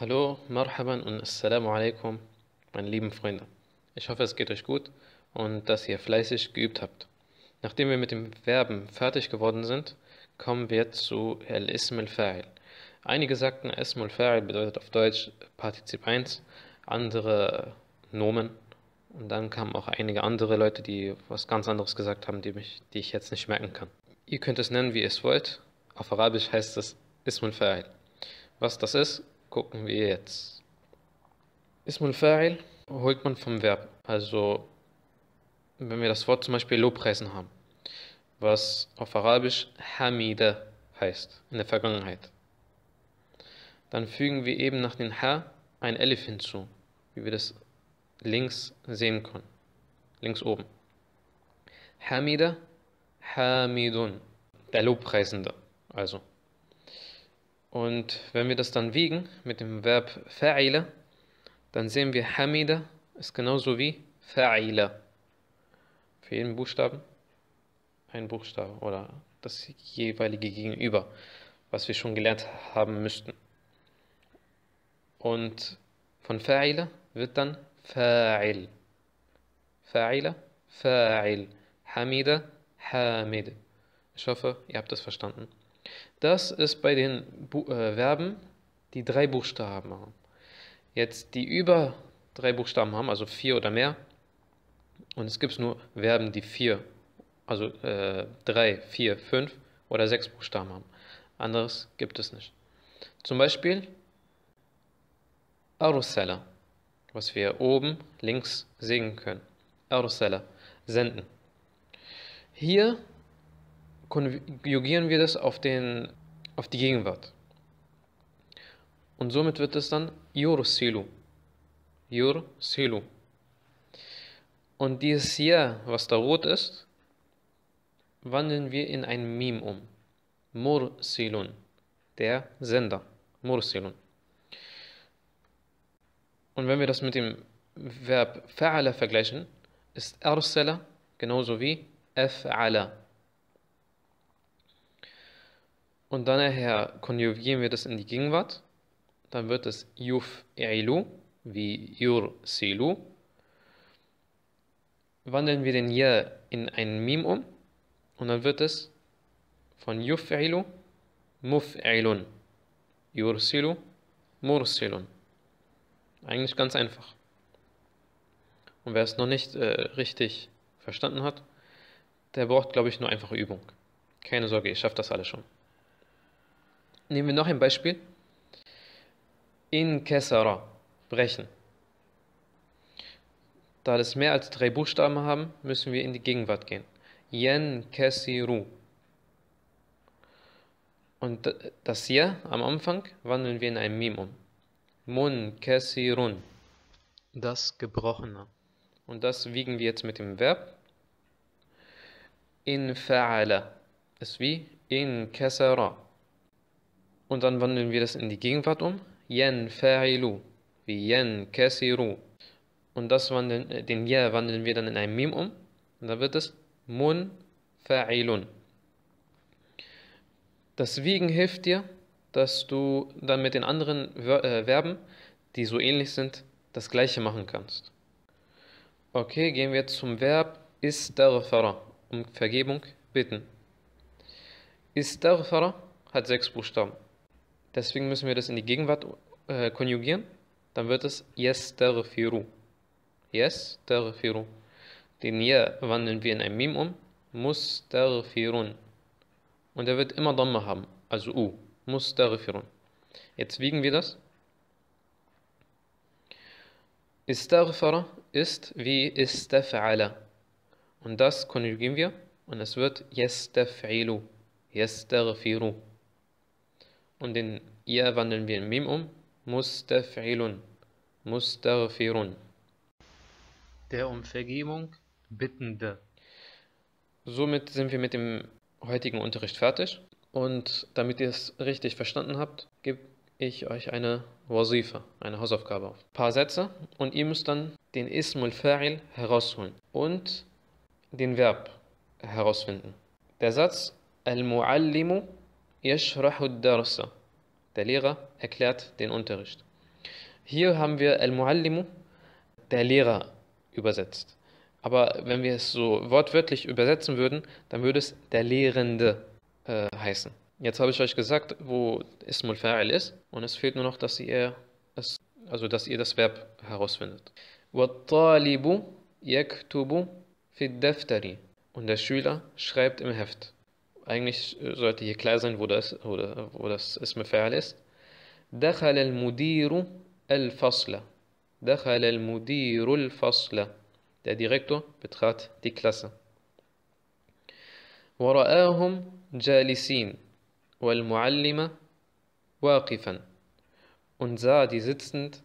Hallo, Marhaban und Assalamu alaikum, meine lieben Freunde. Ich hoffe, es geht euch gut und dass ihr fleißig geübt habt. Nachdem wir mit den Verben fertig geworden sind, kommen wir zu Al-Ism al-Fa'il. Einige sagten, Ism al-Fa'il bedeutet auf Deutsch Partizip 1, andere Nomen. Und dann kamen auch einige andere Leute, die was ganz anderes gesagt haben, die, mich, die ich jetzt nicht merken kann. Ihr könnt es nennen, wie ihr es wollt. Auf Arabisch heißt es Ism al-Fa'il. Was das ist, gucken wir jetzt. Ismul Fa'il holt man vom Verb. Also, wenn wir das Wort zum Beispiel Lobpreisen haben, was auf Arabisch Hamida heißt, in der Vergangenheit, dann fügen wir eben nach dem Ha ein Elif hinzu, wie wir das links sehen können. Links oben. Hamida, Hamidun, der Lobpreisende, also. Und wenn wir das dann wiegen mit dem Verb fa'ila, dann sehen wir hamida ist genauso wie fa'ila. Für jeden Buchstaben ein Buchstabe oder das jeweilige Gegenüber, was wir schon gelernt haben müssten. Und von fa'ila wird dann fa'il. Fa'ila, fa'il. Hamida, hamid. Ich hoffe, ihr habt das verstanden. Das ist bei den Bu äh, Verben, die drei Buchstaben haben. Jetzt die über drei Buchstaben haben, also vier oder mehr. Und es gibt nur Verben, die vier, also äh, drei, vier, fünf oder sechs Buchstaben haben. Anderes gibt es nicht. Zum Beispiel Arsala, was wir oben links sehen können. Arsala, senden. Hier konjugieren wir das auf, den, auf die Gegenwart. Und somit wird es dann Yursilu. Yursilu. Und dieses Ja, was da rot ist, wandeln wir in ein Mim um. Mursilun. Der Sender. Mursilun. Und wenn wir das mit dem Verb fa'ala vergleichen, ist arsala genauso wie af'ala. Und dann nachher konjugieren wir das in die Gegenwart. Dann wird es yuf'ilu wie yursilu. Wandeln wir den Ja in ein Mim um. Und dann wird es von yuf'ilu muf'ilun. Yursilu mursilun. Eigentlich ganz einfach. Und wer es noch nicht äh, richtig verstanden hat, der braucht, glaube ich, nur einfache Übung. Keine Sorge, ich schaffe das alles schon. Nehmen wir noch ein Beispiel. In Kessara, brechen. Da das mehr als drei Buchstaben haben, müssen wir in die Gegenwart gehen. Yen Kessiru. Und das Ja am Anfang wandeln wir in ein Mim um. Mun Kessirun. Das Gebrochene. Und das wiegen wir jetzt mit dem Verb. In Fa'ala. Ist wie in Kessara. Und dann wandeln wir das in die Gegenwart um. Yen fa'ilu. Wie yen kasiru. Und das wandeln, äh, den Ja wandeln wir dann in ein Mim um. Und dann wird es mun fa'ilun. Das Wiegen hilft dir, dass du dann mit den anderen äh, Verben, die so ähnlich sind, das gleiche machen kannst. Okay, gehen wir zum Verb istaghfara, um Vergebung bitten. Istaghfara hat sechs Buchstaben. Deswegen müssen wir das in die Gegenwart äh, konjugieren. Dann wird es yastaghfiru. Yastaghfiru. Den Ja wandeln wir in ein Mim um. Mustaghfirun. Und er wird immer Dhamma haben, also U. Mustaghfirun. Jetzt wiegen wir das. Istaghfara ist wie istaf'ala. Und das konjugieren wir und es wird yastaf'ilu. Yastaghfiru. Und den Ja wandeln wir in Mim um. Mustaf'ilun. Mustaghfirun. Der um Vergebung Bittende. Somit sind wir mit dem heutigen Unterricht fertig. Und damit ihr es richtig verstanden habt, gebe ich euch eine Wasifa, eine Hausaufgabe auf. Ein paar Sätze und ihr müsst dann den Ismul Fa'il herausholen und den Verb herausfinden. Der Satz Al-Muallimu Yashrahu darsa. Der Lehrer erklärt den Unterricht. Hier haben wir Al-Muallimu, der Lehrer, übersetzt. Aber wenn wir es so wortwörtlich übersetzen würden, dann würde es der Lehrende äh, heißen. Jetzt habe ich euch gesagt, wo Ismul Fa'il ist und es fehlt nur noch, dass ihr es, also dass ihr das Verb herausfindet. وَالطَّالِبُ يَكْتُبُ فِي الدَّفْتَرِ Und der Schüler schreibt im Heft. Eigentlich sollte hier klar sein, wo das, wo, wo das Ismul Fa'il ist. دخل المدير الفصل دخل المدير الفصل Der Direktor betrat die Klasse. ورآهم جالسين والمعلم واقفا und sah die sitzend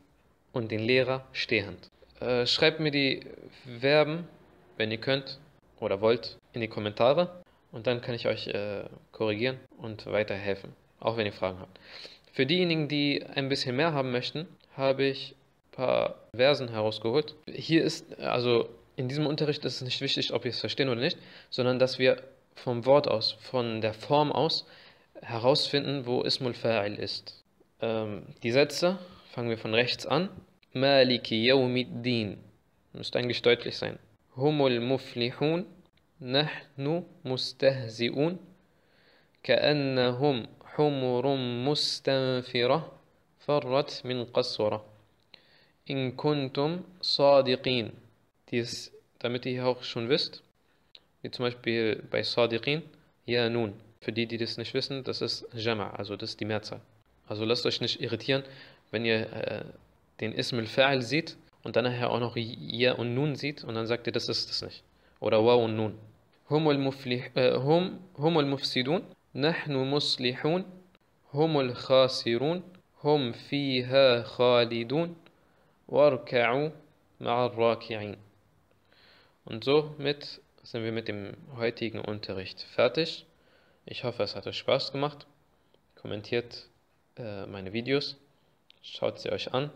und den Lehrer stehend. Äh, schreibt mir die Verben, wenn ihr könnt oder wollt, in die Kommentare und dann kann ich euch äh, korrigieren und weiterhelfen, auch wenn ihr Fragen habt. Für diejenigen, die ein bisschen mehr haben möchten, habe ich ein paar Versen herausgeholt. Hier ist, also in diesem Unterricht ist es nicht wichtig, ob wir es verstehen oder nicht, sondern dass wir vom Wort aus, von der Form aus herausfinden, wo Ismul Fa'il ist. Ähm, die Sätze fangen wir von rechts an. Maliki yawmiddin. Müsste eigentlich deutlich sein. Humul muflihun. Nahnu mustahzi'un. كأنهم حمر مستنفرة فرت من قسورة إن كنتم صادقين dies, damit ihr auch schon wisst, wie zum Beispiel bei Sadiqin, ja nun, für die, die das nicht wissen, das ist Jama, also das ist die Mehrzahl. Also lasst euch nicht irritieren, wenn ihr äh, den Ism al-Fa'il sieht und dann nachher auch noch Ja und Nun sieht und dann sagt ihr, das ist das nicht. Oder Wa und Nun. Hum al-Mufsidun, Nahnu Muslihun, Hum al-Khasirun, Hum fiha Khalidun, Warka'u ma'ar Raki'in. Und somit sind wir mit dem heutigen Unterricht fertig. Ich hoffe, es hat euch Spaß gemacht. Kommentiert äh, meine Videos, schaut sie euch an,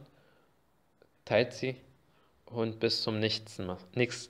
teilt sie und bis zum nächsten Mal. Nix,